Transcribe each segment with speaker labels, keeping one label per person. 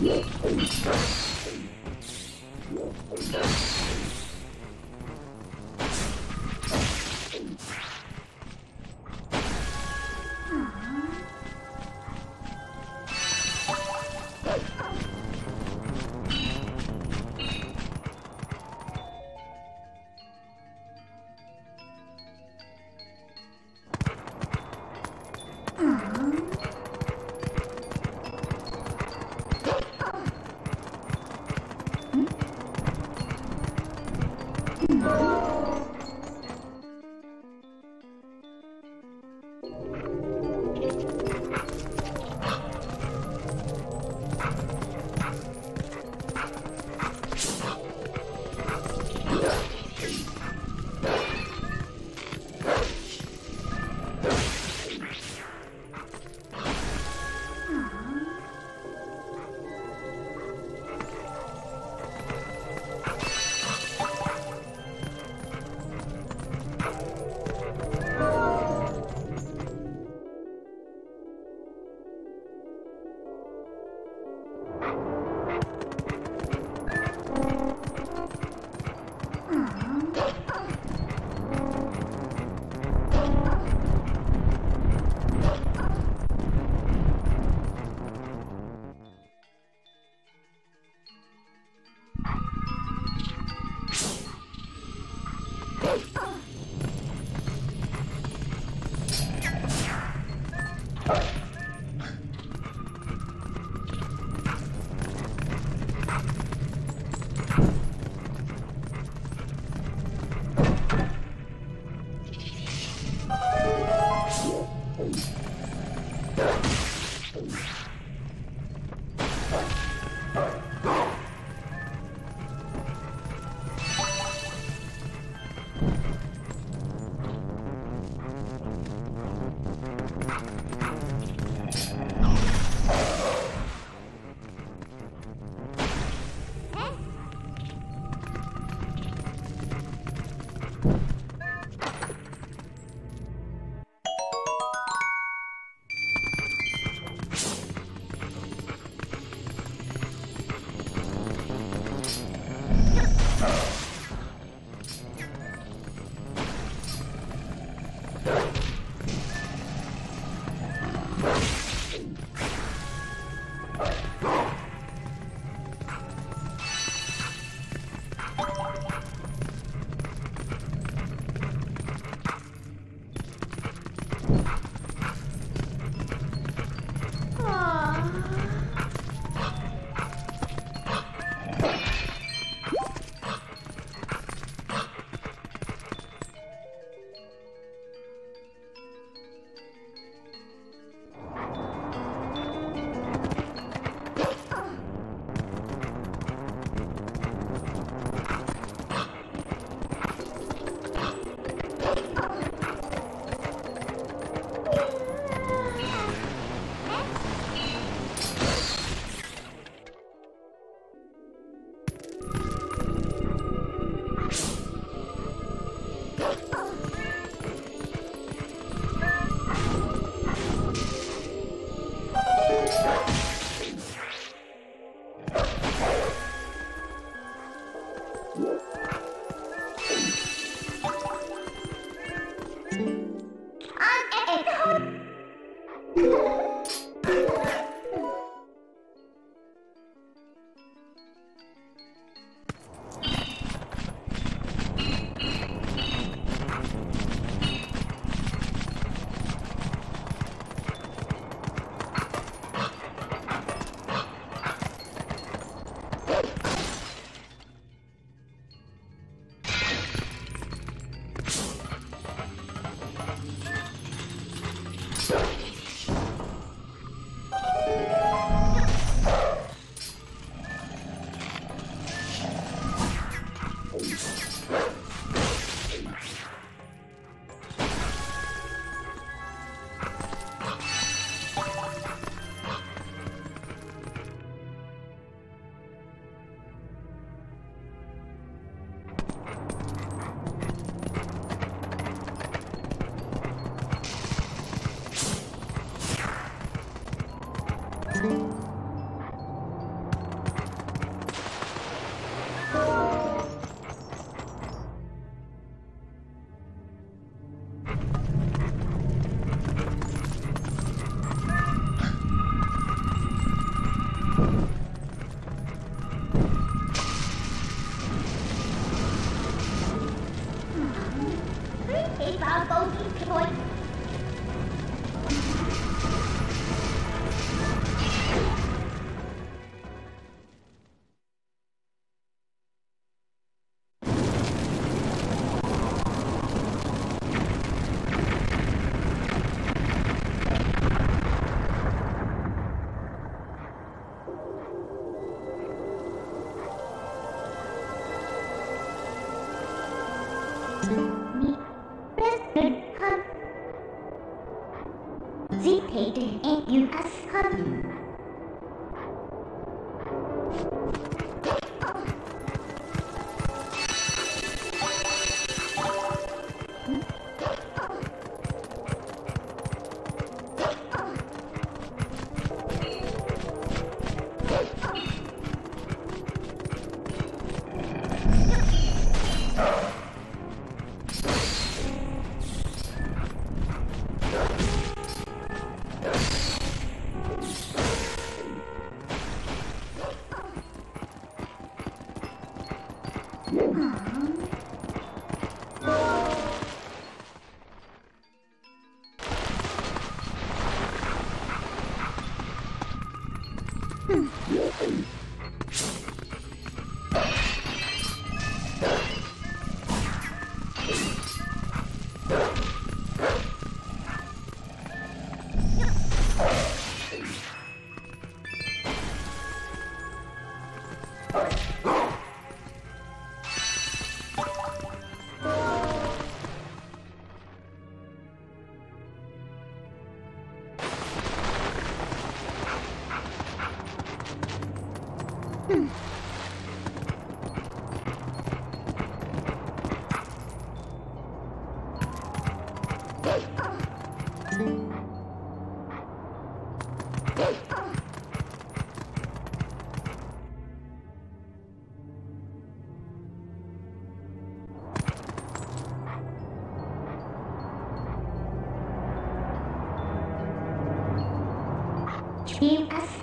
Speaker 1: Yeah.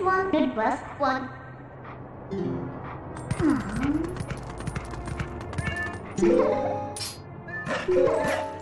Speaker 1: one. It hmm. one.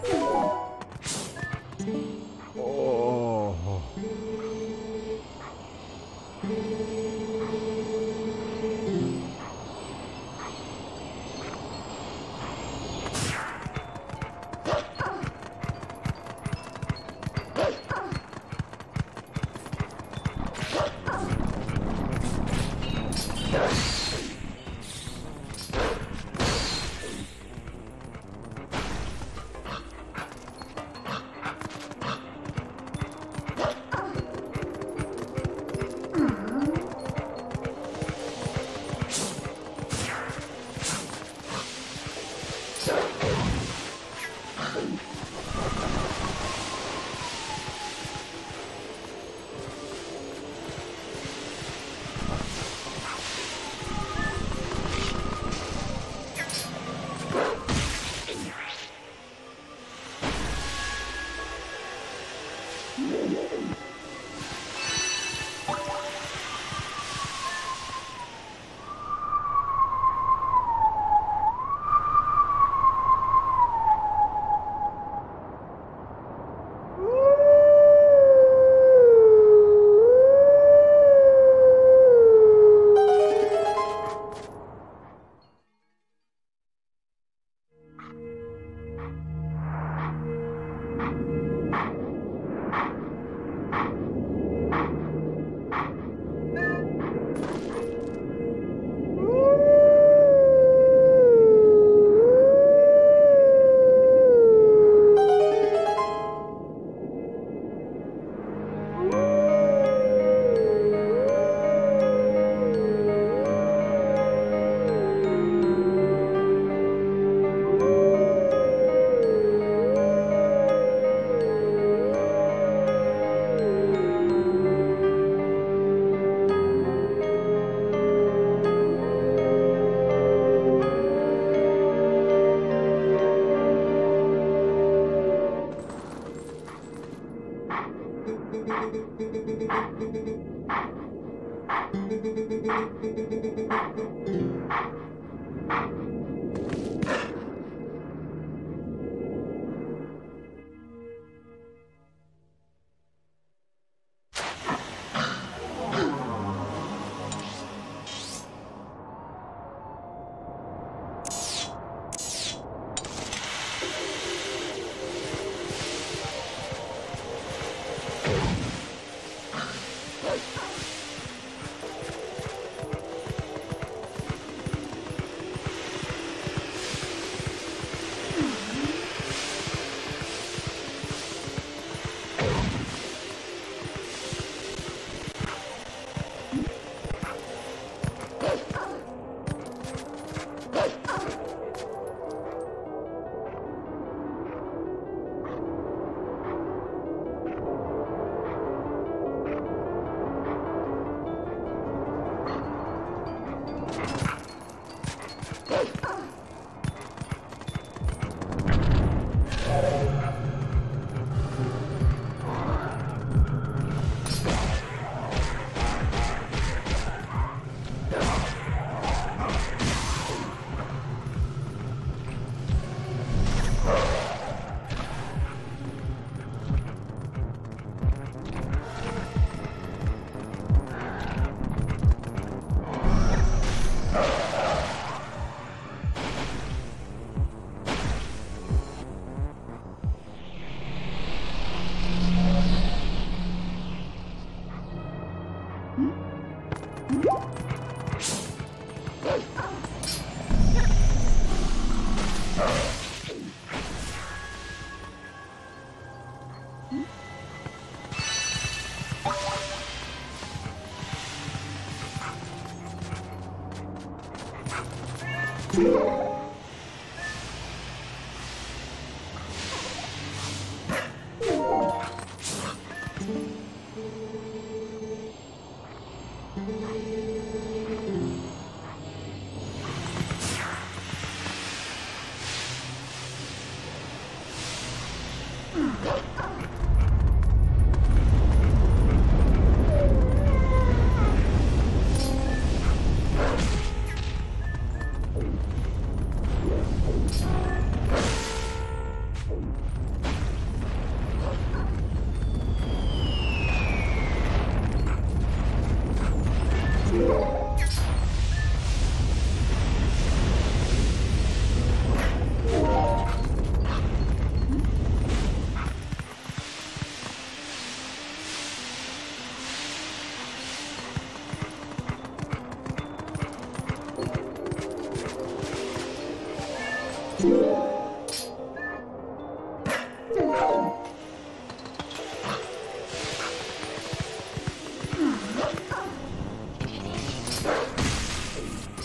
Speaker 1: Thank you.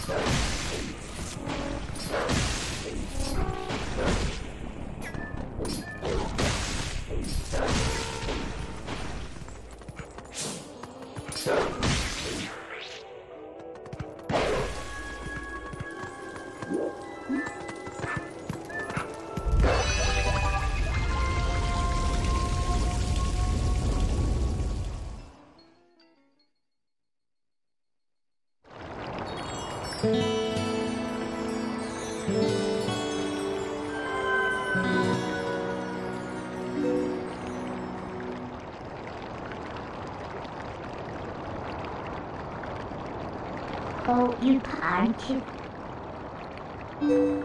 Speaker 1: Thank you. Oh, you punch. not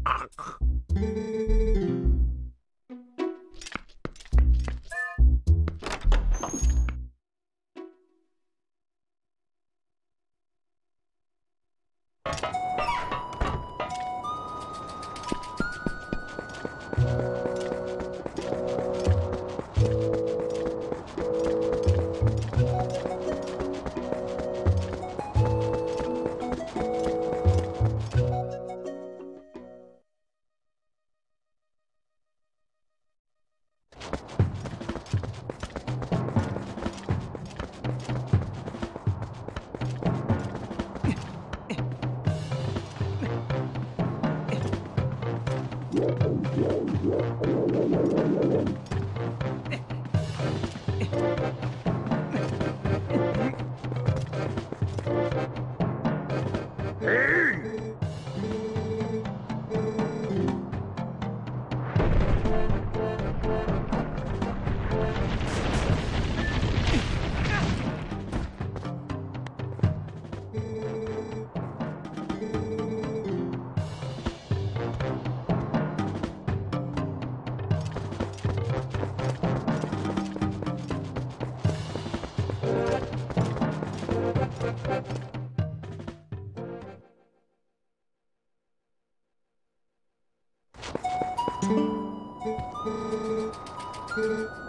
Speaker 1: えっえ Thank you.